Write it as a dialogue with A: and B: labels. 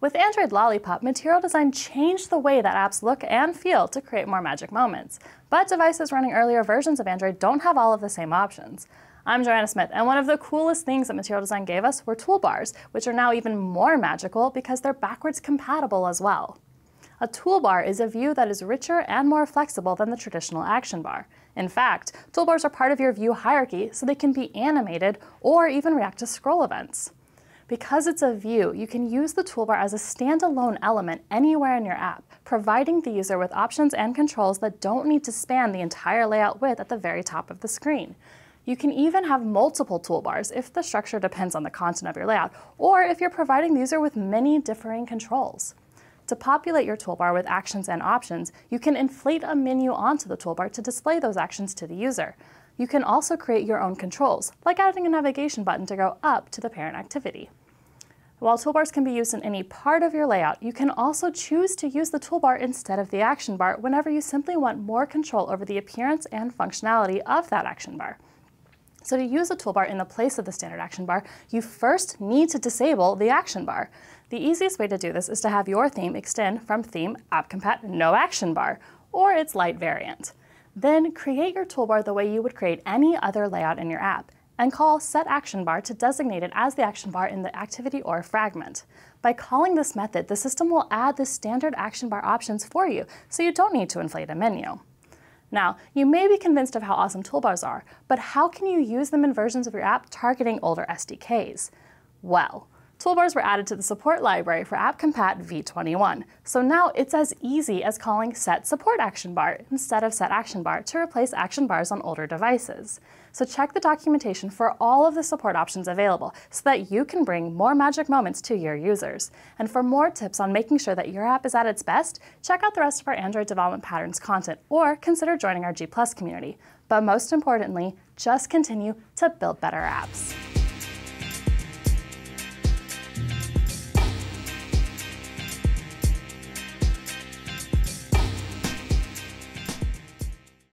A: With Android Lollipop, Material Design changed the way that apps look and feel to create more magic moments. But devices running earlier versions of Android don't have all of the same options. I'm Joanna Smith, and one of the coolest things that Material Design gave us were toolbars, which are now even more magical because they're backwards compatible as well. A toolbar is a view that is richer and more flexible than the traditional action bar. In fact, toolbars are part of your view hierarchy, so they can be animated or even react to scroll events. Because it's a view, you can use the toolbar as a standalone element anywhere in your app, providing the user with options and controls that don't need to span the entire layout width at the very top of the screen. You can even have multiple toolbars if the structure depends on the content of your layout, or if you're providing the user with many differing controls. To populate your toolbar with actions and options, you can inflate a menu onto the toolbar to display those actions to the user. You can also create your own controls, like adding a navigation button to go up to the parent activity. While toolbars can be used in any part of your layout, you can also choose to use the toolbar instead of the action bar whenever you simply want more control over the appearance and functionality of that action bar. So to use a toolbar in the place of the standard action bar, you first need to disable the action bar. The easiest way to do this is to have your theme extend from theme appcompat no action bar, or its light variant. Then create your toolbar the way you would create any other layout in your app and call setActionBar to designate it as the action bar in the activity or fragment. By calling this method, the system will add the standard action bar options for you, so you don't need to inflate a menu. Now, you may be convinced of how awesome toolbars are, but how can you use them in versions of your app targeting older SDKs? Well, Toolbars were added to the support library for AppCompat v21, so now it's as easy as calling set support action bar instead of set action bar to replace action bars on older devices. So check the documentation for all of the support options available so that you can bring more magic moments to your users. And for more tips on making sure that your app is at its best, check out the rest of our Android development patterns content or consider joining our G Plus community. But most importantly, just continue to build better apps.